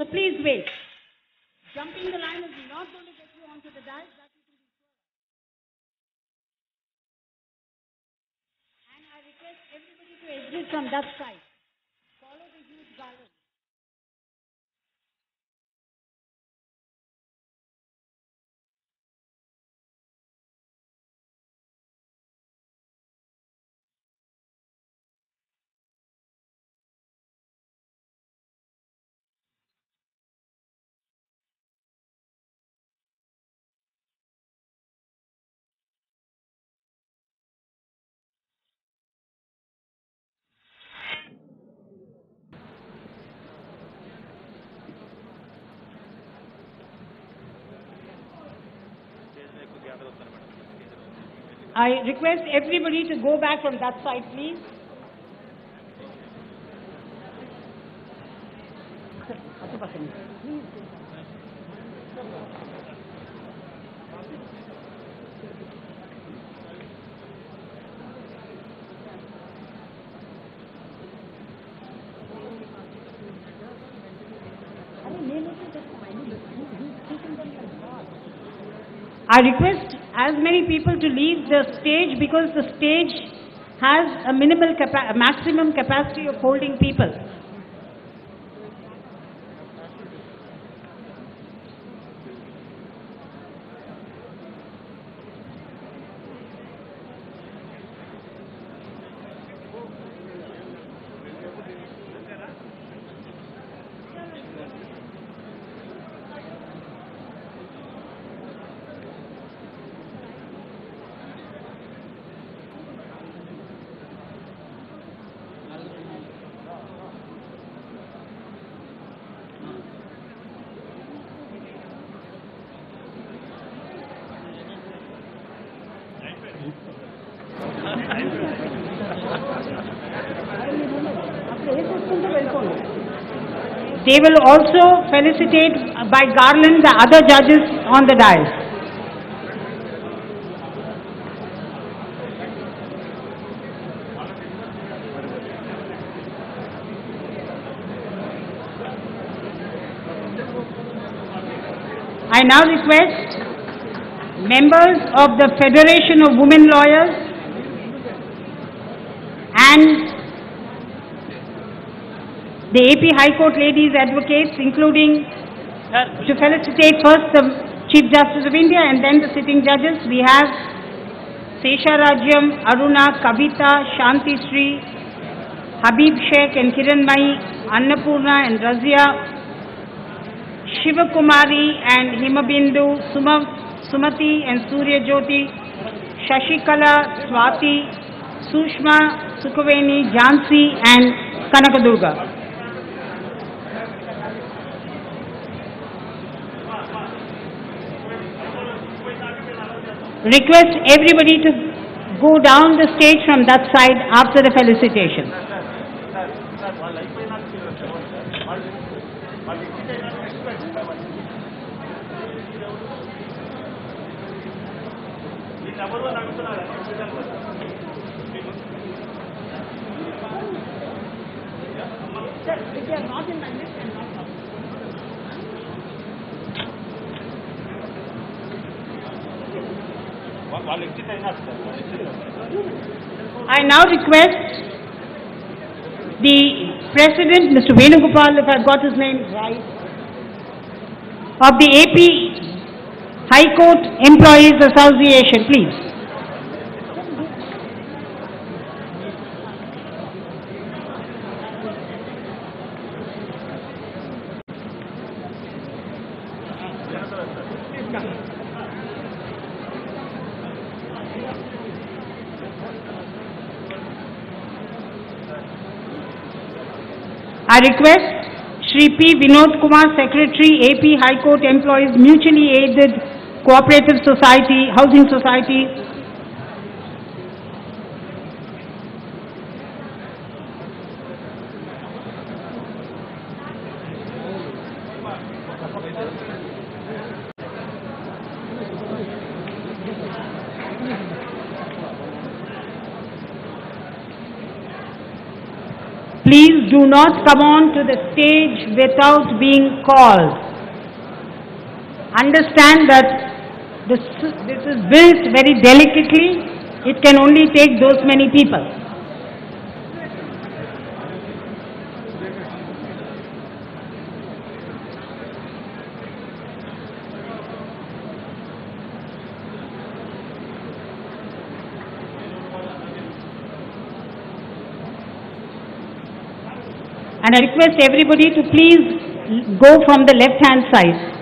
So please wait. Jumping the line is not going to get you onto the dais. That you can be. And I request everybody to exit from that side. I request everybody to go back from that side, please. I request as many people to leave the stage because the stage has a minimal capa- maximum capacity of holding people. They will also felicitate by garland the other judges on the dais. I now request members of the Federation of Women Lawyers and the AP High Court ladies advocates, including uh, to felicitate first the Chief Justice of India and then the sitting judges. We have Sesha Rajyam, Aruna, Kavita, Shanti Sri, Habib Sheikh and Kiran Mai, Annapurna and Razia, Shivakumari and Himabindu, Suma, Sumati and Surya Jyoti, Shashikala, Swati, Sushma, Sukhaveni, Jhansi and Kanakadurga. Request everybody to go down the stage from that side after the felicitation. I now request the President, Mr. Venugopal, if I've got his name right, of the AP High Court Employees Association, please. I request Shri P. Vinod Kumar, Secretary, AP High Court Employees Mutually Aided Cooperative Society, Housing Society, do not come on to the stage without being called. Understand that this, this is built very delicately. It can only take those many people. And I request everybody to please go from the left hand side.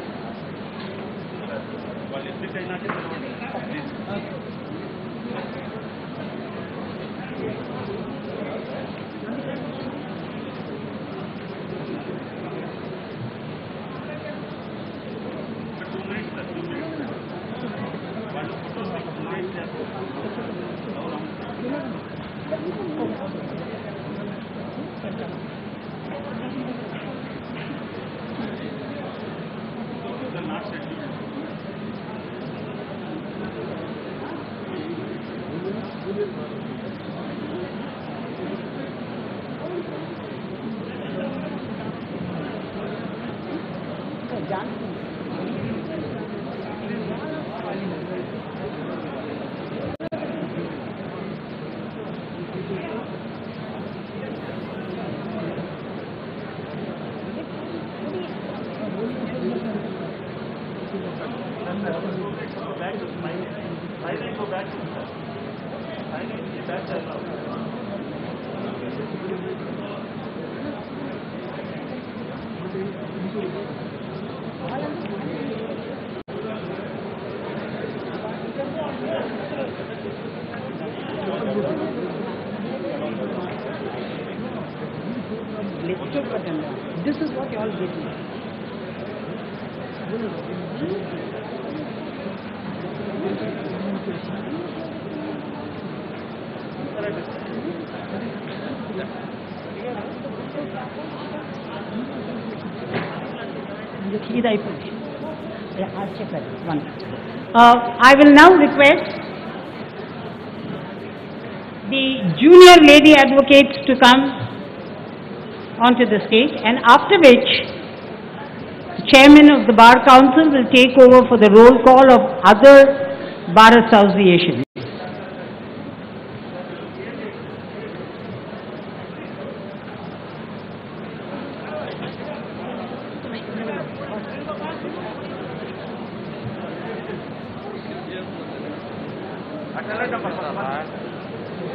This is what you all give me. Uh, I will now request the junior lady advocates to come onto the stage and after which chairman of the bar council will take over for the roll call of other bar associations.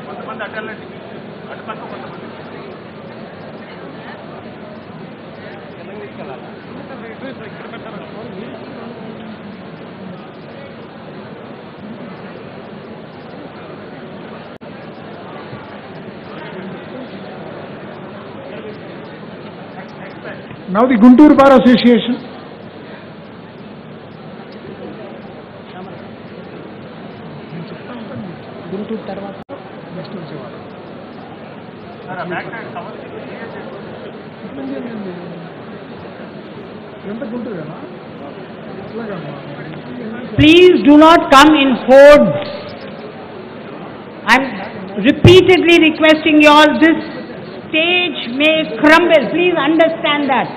కొంతమంది అటెండి అటు పక్క కొంతమంది Now the Guntur Bar Association. Guntur తర్వాత next Vijayawada Please do not come in hordes. I'm repeatedly requesting you all, this stage may crumble. Please understand that.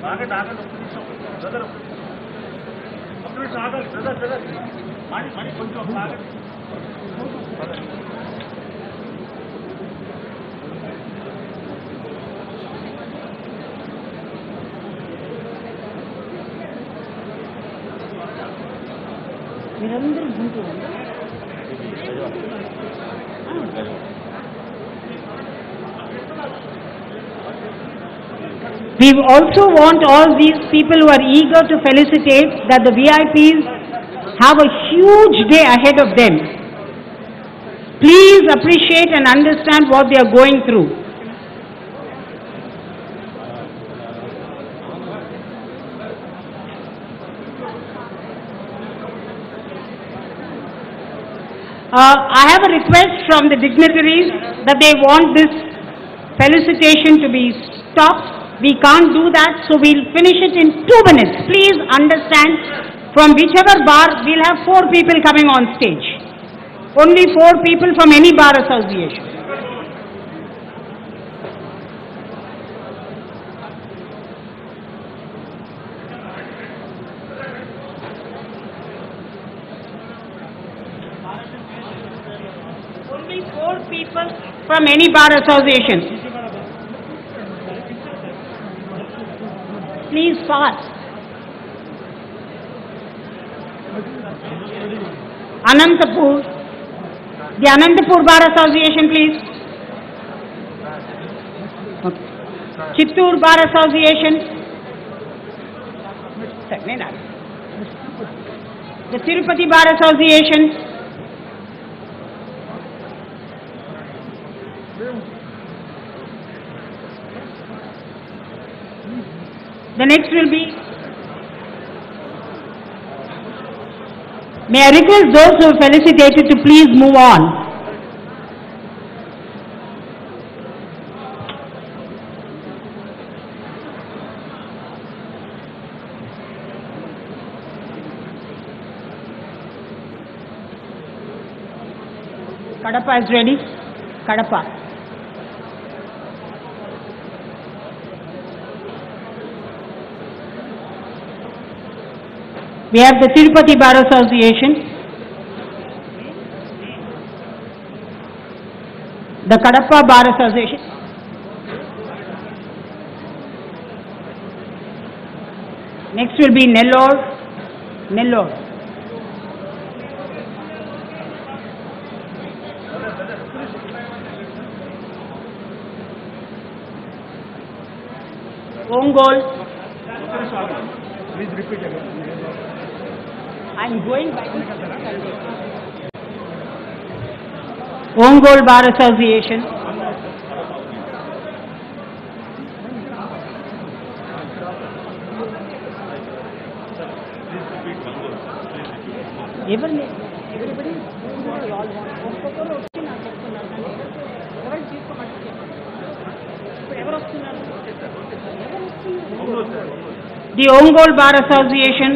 Brother, brother, brother. మీరందరూ Guntur We also want all these people who are eager to felicitate that the VIPs have a huge day ahead of them. Please appreciate and understand what they are going through. Uh, I have a request from the dignitaries that they want this felicitation to be stopped. We can't do that, so we'll finish it in two minutes. Please understand, from whichever bar, we'll have four people coming on stage. Only four people from any bar association. From any bar association. Please fast. Anantapur. The Anantapur Bar Association, please. Okay. Chittoor Bar Association. The Tirupati Bar Association. The next will be, may I request those who felicitated to please move on. Kadapa is ready. Kadapa. We have the Tirupati Bar Association. The Kadapa Bar Association. Next will be Nellore. Nellore. Ongole. Please repeat again. I'm going by the Ongol Bar Association. ఎవరు లేదు everybody ఒక్కొక్కరు వచ్చి నాకు చెప్తున్నారు కానీ ఎవరు తీసుకోమంటే చెప్పండి. ఇప్పుడు ఎవరు వస్తున్నారు ఎవరు వస్తున్నారు the Ongole bar association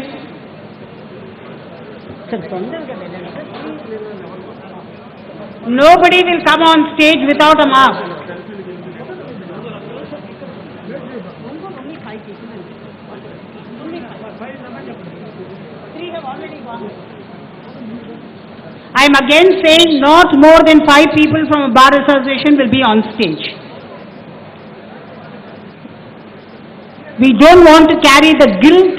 Nobody will come on stage without a mask. I am again saying not more than five people from a bar association will be on stage. We don't want to carry the guilt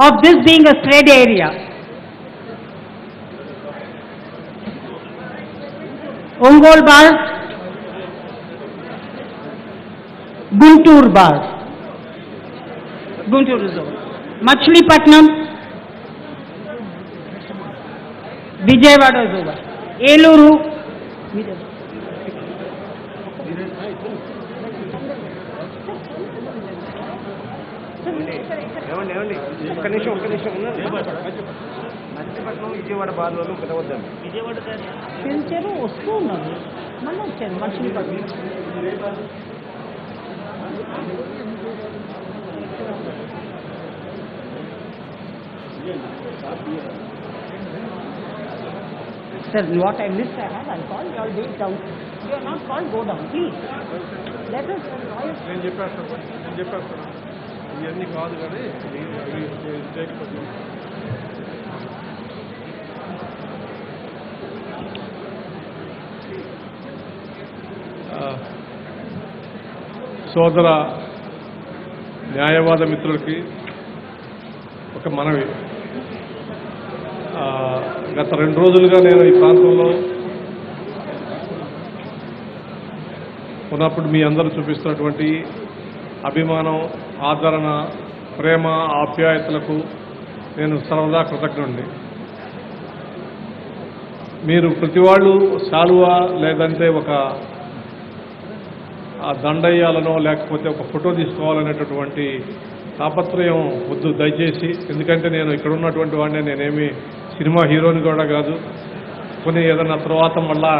of this being a spread area. Ongol Bar, Guntur Bar, Guntur is over. Machilipatnam, Vijayawada is over. Eluru, ఏమండి ఏమండి ఒక్క నిమిషం ఒక్క నిమిషం ఉన్నారు నర్సీపట్నం విజయవాడ బాధ వాళ్ళు పిలవద్దండి పిలిచారు వస్తూ ఉన్నారు మళ్ళీ వచ్చారు Machilipatnam Sir, what I missed, I have, I'll call, you all wait down. You are not called, go down, please. Let us, నేను చెప్పేస్తాను నేను చెప్పేస్తాను ఇవన్నీ కాదు కానీ సోదర న్యాయవాద మిత్రులకి ఒక మనవి. గత రెండు రోజులుగా నేను ఈ ప్రాంతంలో ఉన్నప్పుడు మీ అందరూ చూపిస్తున్నటువంటి అభిమానం ఆదరణ ప్రేమ ఆప్యాయతలకు నేను సర్వదా కృతజ్ఞుడిని మీరు ప్రతి వాళ్ళు శాలువా లేదంటే ఒక ఆ దండయ్యాలనో లేకపోతే ఒక ఫోటో తీసుకోవాలనేటటువంటి తాపత్రయం వద్దు దయచేసి. ఎందుకంటే నేను ఇక్కడ ఉన్నటువంటి వాడిని నేనేమి సినిమా హీరోని కూడా కాదు. కొన్ని ఏదన్నా తర్వాత మళ్ళా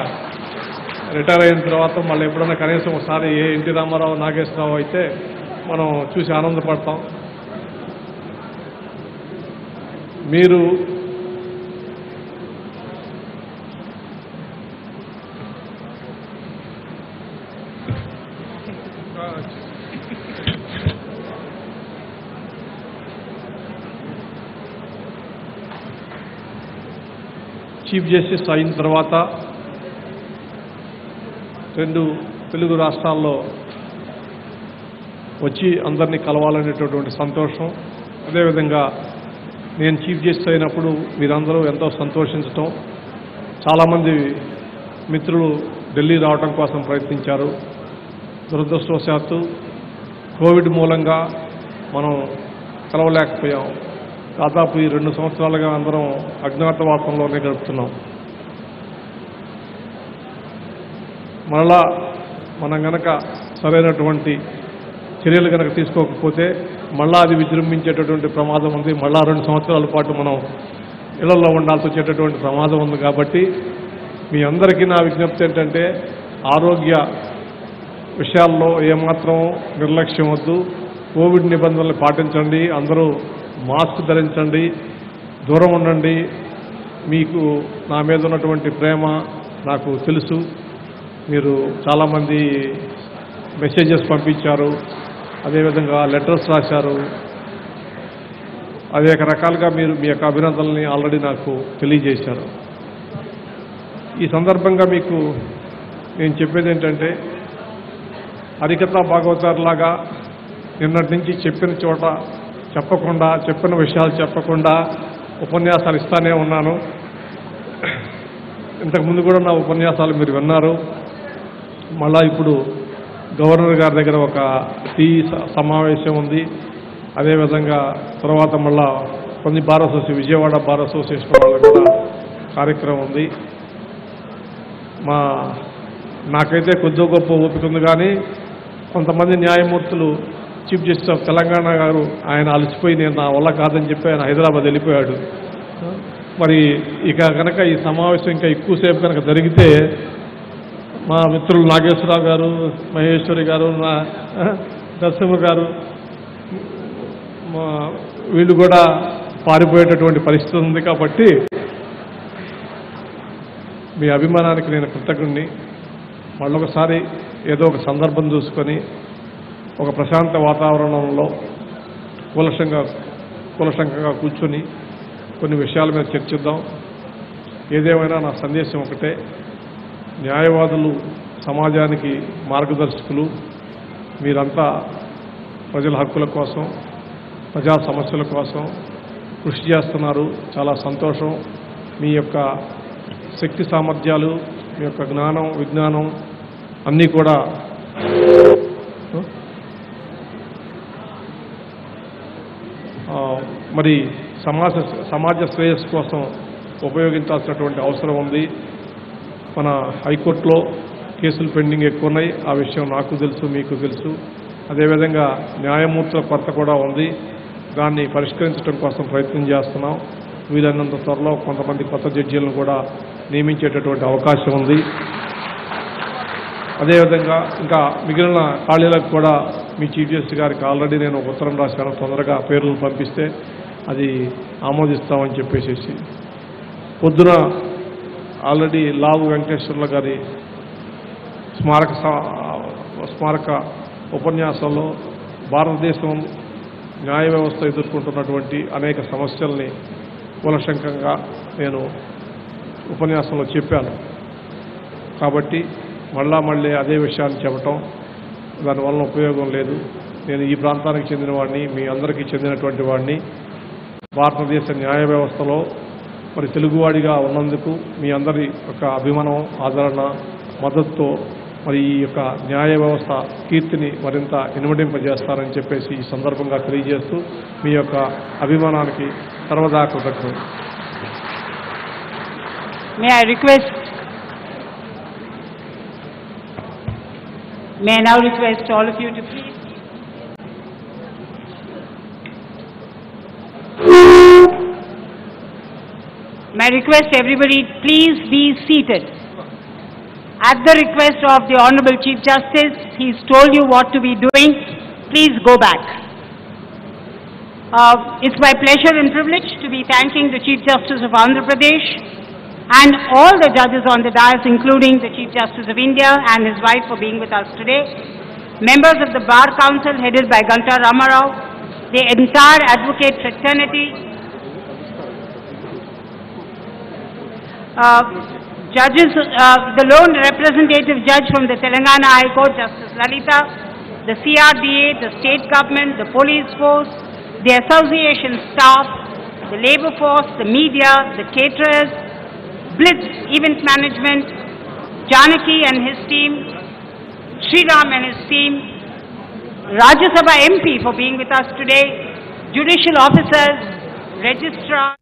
రిటైర్ అయిన తర్వాత మళ్ళీ ఎప్పుడన్నా కనీసం ఒకసారి ఏ ఎన్టీ రామారావు నాగేశ్వరరావు అయితే మనం చూసి ఆనందపడతాం. మీరు చీఫ్ జస్టిస్ అయిన తర్వాత రెండు తెలుగు రాష్ట్రాల్లో వచ్చి అందరినీ కలవాలనేటటువంటి సంతోషం. అదేవిధంగా నేను చీఫ్ జస్టిస్ అయినప్పుడు మీరందరూ ఎంతో సంతోషించటం. చాలామంది మిత్రులు ఢిల్లీ రావడం కోసం ప్రయత్నించారు. దురదృష్టవశాత్తు కోవిడ్ మూలంగా మనం కలవలేకపోయాం. దాదాపు ఈ రెండు సంవత్సరాలుగా అందరం అజ్ఞాతవాసంలోనే గడుపుతున్నాం. మరలా మనం గనక సరైనటువంటి చర్యలు కనుక తీసుకోకపోతే మళ్ళా అది విజృంభించేటటువంటి ప్రమాదం ఉంది. మళ్ళా రెండు సంవత్సరాల పాటు మనం ఇళ్ళలో ఉండాల్సి వచ్చేటటువంటి ప్రమాదం ఉంది కాబట్టి మీ అందరికీ నా విజ్ఞప్తి ఏంటంటే ఆరోగ్య విషయాల్లో ఏమాత్రం నిర్లక్ష్యం వద్దు. కోవిడ్ నిబంధనలు పాటించండి. అందరూ మాస్క్ ధరించండి దూరం ఉండండి. మీకు నా మీద ఉన్నటువంటి ప్రేమ నాకు తెలుసు. మీరు చాలామంది మెసేజెస్ పంపించారు అదేవిధంగా లెటర్స్ రాశారు. అనేక రకాలుగా మీరు మీ యొక్క అభినందనల్ని ఆల్రెడీ నాకు తెలియజేశారు. ఈ సందర్భంగా మీకు నేను చెప్పేది ఏంటంటే హరికథ భాగవతారులాగా నిన్నటి నుంచి చెప్పిన చోట చెప్పకుండా చెప్పిన విషయాలు చెప్పకుండా ఉపన్యాసాలు ఇస్తానే ఉన్నాను. ఇంతకుముందు కూడా నా ఉపన్యాసాలు మీరు విన్నారు. మళ్ళా ఇప్పుడు గవర్నర్ గారి దగ్గర ఒక టీ స- సమావేశం ఉంది. అదేవిధంగా తర్వాత మళ్ళా కొన్ని bar association Vijayawada bar association వాళ్ళ కూడా కార్యక్రమం ఉంది. మా నాకైతే కొద్దిగా గొప్ప ఓపిక ఉంది కానీ కొంతమంది న్యాయమూర్తులు చీఫ్ జస్టిస్ ఆఫ్ తెలంగాణ గారు ఆయన అలసిపోయి నేను నా వల్ల కాదని చెప్పి ఆయన హైదరాబాద్ వెళ్ళిపోయాడు. మరి ఇక కనుక ఈ సమావేశం ఇంకా ఎక్కువసేపు కనుక జరిగితే మా మిత్రులు నాగేశ్వరరావు గారు మహేశ్వరి గారు నా నరసింహ గారు మా వీళ్ళు కూడా పారిపోయేటటువంటి పరిస్థితి ఉంది కాబట్టి మీ అభిమానానికి నేను కృతజ్ఞుణ్ణి. మళ్ళొకసారి ఏదో ఒక సందర్భం చూసుకొని ఒక ప్రశాంత వాతావరణంలో కులసంగా కులసంగా కూర్చొని కొన్ని విషయాల మీద చర్చిద్దాం. ఏదేమైనా నా సందేశం ఒకటే. న్యాయవాదులు సమాజానికి మార్గదర్శకులు. మీరంతా ప్రజల హక్కుల కోసం ప్రజా సమస్యల కోసం కృషి చేస్తున్నారు. చాలా సంతోషం. మీ యొక్క శక్తి సామర్థ్యాలు మీ యొక్క జ్ఞానం విజ్ఞానం అన్నీ కూడా ఆ, మరి సమాజ సమాజ శ్రేయస్సు కోసం ఉపయోగించాల్సినటువంటి అవసరం ఉంది. మన హైకోర్టులో కేసులు పెండింగ్ ఎక్కువ ఉన్నాయి. ఆ విషయం నాకు తెలుసు మీకు తెలుసు. అదేవిధంగా న్యాయమూర్తుల కొరత కూడా ఉంది. దాన్ని పరిష్కరించడం కోసం ప్రయత్నం చేస్తున్నాం. వీలైనంత త్వరలో కొంతమంది కొత్త జడ్జీలను కూడా నియమించేటటువంటి అవకాశం ఉంది. అదేవిధంగా ఇంకా మిగిలిన ఖాళీలకు కూడా మీ చీఫ్ జస్టిస్ గారికి ఆల్రెడీ నేను ఉత్తరం రాశాను. తొందరగా పేర్లు పంపిస్తే అది ఆమోదిస్తామని చెప్పేసి పొద్దున ఆల్రెడీ లావు వెంకటేశ్వర్ల గారి స్మారక స్మారక ఉపన్యాసంలో భారతదేశం న్యాయ వ్యవస్థ ఎదుర్కొంటున్నటువంటి అనేక సమస్యల్ని కులశంకంగా నేను ఉపన్యాసంలో చెప్పాను. కాబట్టి మళ్ళా మళ్ళీ అదే విషయాన్ని చెప్పటం దానివల్ల ఉపయోగం లేదు. నేను ఈ ప్రాంతానికి చెందిన వాడిని మీ అందరికీ చెందినటువంటి వాడిని భారతదేశ న్యాయ వ్యవస్థలో మరి తెలుగువాడిగా ఉన్నందుకు మీ అందరి యొక్క అభిమానం ఆదరణ మద్దతుతో మరి ఈ యొక్క న్యాయ వ్యవస్థ కీర్తిని మరింత ఇనుమడింపజేస్తారని చెప్పేసి ఈ సందర్భంగా తెలియజేస్తూ మీ యొక్క అభిమానానికి సర్వదా కృతజ్ఞత may I request may now request all of you to please I request everybody, please be seated. At the request of the Honorable Chief Justice, he's told you what to be doing, please go back. Uh, It's my pleasure and privilege to be thanking the Chief Justice of Andhra Pradesh and all the judges on the dais, including the Chief Justice of India and his wife for being with us today, members of the Bar Council headed by Ganta Ramarao, the entire advocate fraternity, uh, judges, uh, the lone representative judge from the Telangana High Court, Justice Lalita, the CRDA, the state government, the police force, the association staff, the labor force, the media, the caterers, Blitz Event Management, Janaki and his team, Sriram and his team, Rajya Sabha MP for being with us today, judicial officers, registrar.